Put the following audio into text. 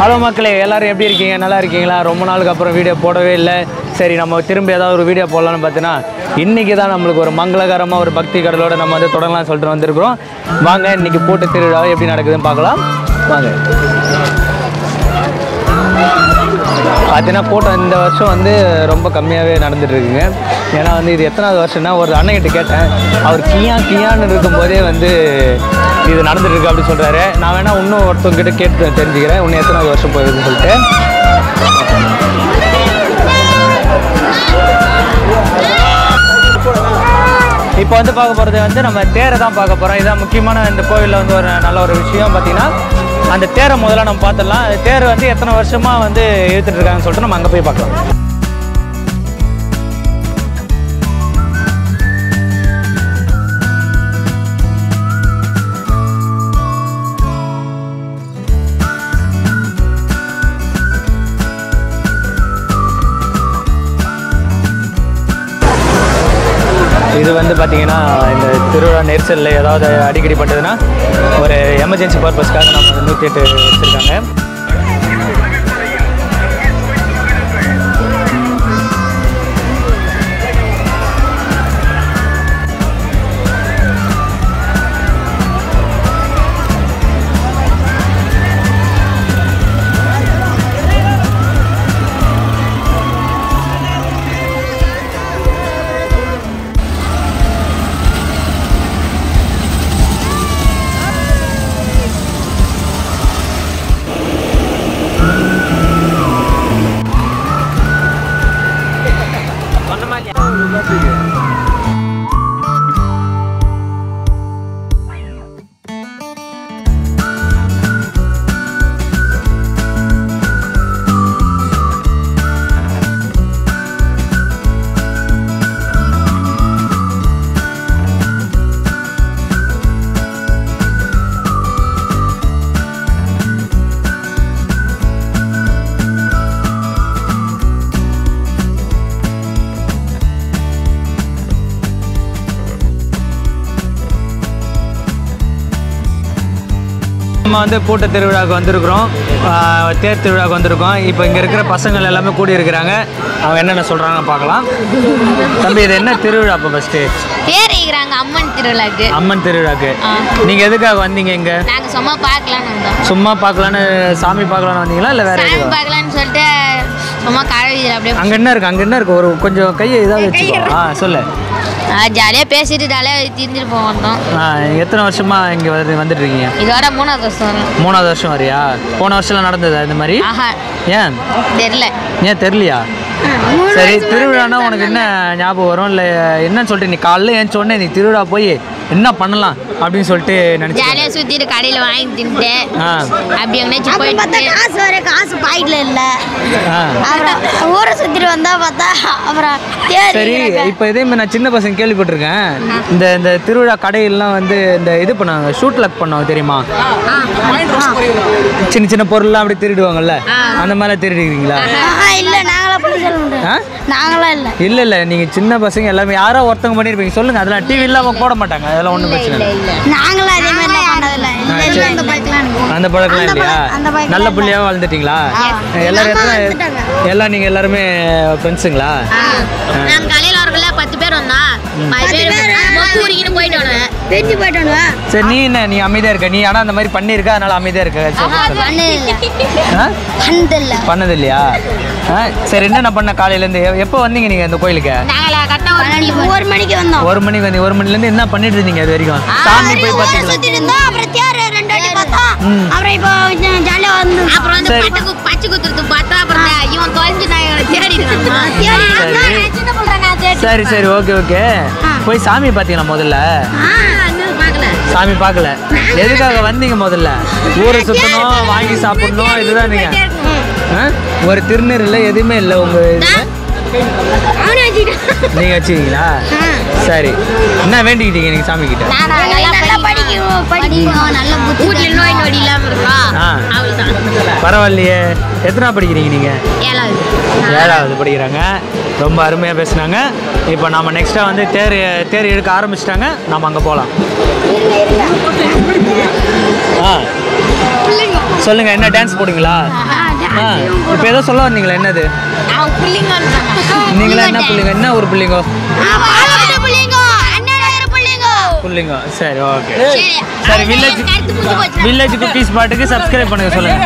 Hello மக்களே எல்லோரும் எப்படி இருக்கீங்க? நல்லா இருக்கீங்களா? ரொம்ப நாளுக்கு அப்புறம் வீடியோ போடவே இல்லை. சரி நம்ம திரும்ப ஏதாவது ஒரு வீடியோ போடலான்னு பார்த்தீங்கன்னா இன்றைக்கி தான் நம்மளுக்கு ஒரு மங்களகரமாக ஒரு பக்தி கடலோடு நம்ம வந்து தொடங்கலாம்னு சொல்லிட்டு வந்திருக்கிறோம். வாங்க இன்னைக்கு போட்டு திருவிழாவை எப்படி நடக்குதுன்னு பார்க்கலாம். வாங்க. பார்த்தீங்கன்னா கூட்டம் இந்த வருஷம் வந்து ரொம்ப கம்மியாகவே நடந்துட்டு இருக்குங்க ஏன்னா வந்து இது எத்தனாவது வருஷம்னா ஒரு அண்ணன்கிட்ட கேட்டேன். அவர் கியா கியான்னு இருக்கும்போதே வந்து இது நடந்துட்டுருக்கு அப்படின்னு சொல்கிறாரு நான் வேணால் இன்னும் ஒருத்தவங்கிட்ட கேட்டு தெரிஞ்சுக்கிறேன். இன்னும் எத்தனாவது வருஷம் போயிருக்குன்னு சொல்லிட்டு. இப்போ வந்து பார்க்க போகிறது வந்து நம்ம தேரை தான் பார்க்க போகிறோம் இதான் முக்கியமான இந்த கோவிலில் வந்து ஒரு நல்ல ஒரு விஷயம். பார்த்திங்கன்னா அந்த தேரை முதல்ல நம்ம பார்த்துடலாம். தேர் வந்து எத்தனை வருஷமாக வந்து இழுத்துட்டு இருக்காங்கன்னு சொல்லிட்டு நம்ம அங்கே போய் பார்க்கலாம். இது வந்து பார்த்திங்கன்னா இந்த திருவிழா நெரிசலில் ஏதாவது அடிக்கடி பட்டதுன்னா ஒரு எமர்ஜென்சி பர்பஸ்க்காக நம்ம நூற்றி எட்டு வச்சுருக்காங்க. நம்ம வந்து பூட்ட திருவிழாவுக்கு வந்திருக்கிறோம். தேர் திருவிழாவுக்கு வந்திருக்கோம். இப்போ இங்கே இருக்கிற பசங்கள் எல்லாமே கூடி இருக்கிறாங்க அவங்க என்னென்ன சொல்கிறாங்கன்னு பார்க்கலாம். தம்பி இது என்ன திருவிழா இப்போ ஃபஸ்ட்டு பேர் வைக்கிறாங்க அம்மன் திருவிழாக்கு. அம்மன் திருவிழாக்கு. நீங்கள் எதுக்காக வந்தீங்க இங்கே? நாங்கள் சும்மா பார்க்கலான்னு வந்தோம். சும்மா பார்க்கலான்னு சாமி பார்க்கலான்னு வந்தீங்களா இல்லை வேற பார்க்கலான்னு சொல்லிட்டு சும்மா கழவிதில் அப்படியே அங்கே என்ன இருக்கு? அங்கே என்ன இருக்கு? ஒரு கொஞ்சம் கையை இதாக வச்சுக்கோ. ஆ சொல்லு. ஜாலியாக பேசிட்டு ஜாலியாக திருந்திட்டு போக வந்தோம். எத்தனை வருஷமா இங்கே வந்து வந்துட்டு இருக்கீங்க? இதோட மூணாவது வருஷம் மூணாவது வருஷம் வரியா? போன வருஷம்லாம் நடந்ததா இந்த மாதிரி? ஏன்? தெரில ஏன் தெரியலையா? சரி திருவிழானா உனக்கு என்ன ஞாபகம் வரும்? இல்லை என்னன்னு சொல்லிட்டு நீ காலைல ஏன் சொன்னேன் நீ திருவிழா போய் என்ன பண்ணலாம்? அப்படின்னு சொல்லிட்டு நினச்சேன் ஜாலியாக சுற்றிட்டு கடையில் வாங்கி தின்ட்டு ஆ. அப்படி எங்கேயாச்சும் பார்த்தா காசு வர காசு பாக்கெட்ல இல்ல. அப்புறம் ஊரை சுத்திட்டு வந்தா பார்த்தா அப்புறம் சரி இப்போ இதே மாதிரி நான் சின்ன பசங்க கேள்விப்பட்டிருக்கேன். இந்த இந்த திருவிழா கடையெல்லாம் வந்து இந்த இது பண்ணாங்க ஷூட் லக் பண்ணுவாங்க தெரியுமா? சின்ன சின்ன பொருள்லாம் அப்படி திருடுவாங்கல்ல? அந்த மாதிரிலாம் திருடுறீங்களா இல்ல நாங்களாம் இல்ல. இல்லை இல்லை. நீங்கள் சின்ன பசங்க எல்லாமே யாரோ ஒருத்தவங்க பண்ணியிருப்பீங்க சொல்லுங்கள் அதெல்லாம் டிவி இல்லாமல் போட மாட்டாங்க. அதெல்லாம் ஒன்றும் பிரச்சனை இல்லை அந்த பழக்கம்லாம் இல்லையா? நல்ல. புள்ளியாக வாழ்ந்துட்டீங்களா எல்லாரும். எல்லாம் நீங்கள் எல்லாருமே ஃப்ரெண்ட்ஸுங்களா பத்து பேர் வந்தோம் பத்து பேர் மொக்கூரிக்கின்னு போயிட்டு வருவேன். பேச்சு போயிட்டு வா சரி நீ என்ன? நீ அமைதியாக இருக்க. நீ ஆனால் அந்த மாதிரி பண்ணியிருக்க? அதனால அமைதியாக இருக்க. பண்ணது இல்லையா சரி என்னென்ன பண்ண காலையிலேருந்து? எப்போ வந்தீங்க நீங்கள் இந்த கோயிலுக்கு? நாங்கள் ஒரு மணிக்கு வந்தோம். ஒரு மணிக்கு வந்து ஒரு மணிலேருந்து என்ன பண்ணிட்டு இருந்தீங்க அது வரைக்கும்? சாமி போய் இருந்தோம் அப்புறம் தேர் ரெண்டு வாட்டி பார்த்தோம். அப்புறம் இப்போ ஜாலியா வந்து அப்புறம் வந்து சரி. பட்டு பச்சை குத்துறது பார்த்தா அப்புறம் இவன் தொலைஞ்சு நான். தேடி தேடி சரி. சரி ஓகே ஓகே. போய் சாமி பார்த்தீங்களா முதல்ல? சாமி பார்க்கல. எதுக்காக வந்தீங்க முதல்ல? ஊரை சுத்தணும் வாங்கி சாப்பிடணும் இதுதான் நீங்க. ஆ? ஒரு திருநீர் எதுவுமே இல்லை உங்க இதுல அவனே வச்சுக்கிட்டான் நீங்க வச்சுக்கீங்களா சரி. என்ன வேண்டிக்கிட்டீங்க நீங்க சாமி கிட்ட பரவாயில்லையே. எத்தனை படிக்கிறீங்க நீங்க? ஏழாவது. ஏழாவது படிக்கிறாங்க. ரொம்ப அருமையாக பேசுனாங்க. இப்போ நம்ம நெக்ஸ்ட்டாக வந்து தேர் தேர் இழுக்க ஆரம்பிச்சிட்டாங்க. நம்ம அங்கே போகலாம் ஆ. சொல்லுங்க என்ன டான்ஸ் போடுங்களா இப்போ ஏதோ சொல்ல வந்தீங்களா என்னது? நீங்களா என்ன புள்ளிங்க? என்ன ஒரு புள்ளிங்கோ? புள்ளிங்கோ சரி ஓகே. சரி வில்லேஜ் வில்லேஜ் குக்கீஸ் பாட்டுக்கு சப்ஸ்கிரைப் பண்ணுங்க சொல்லுங்க.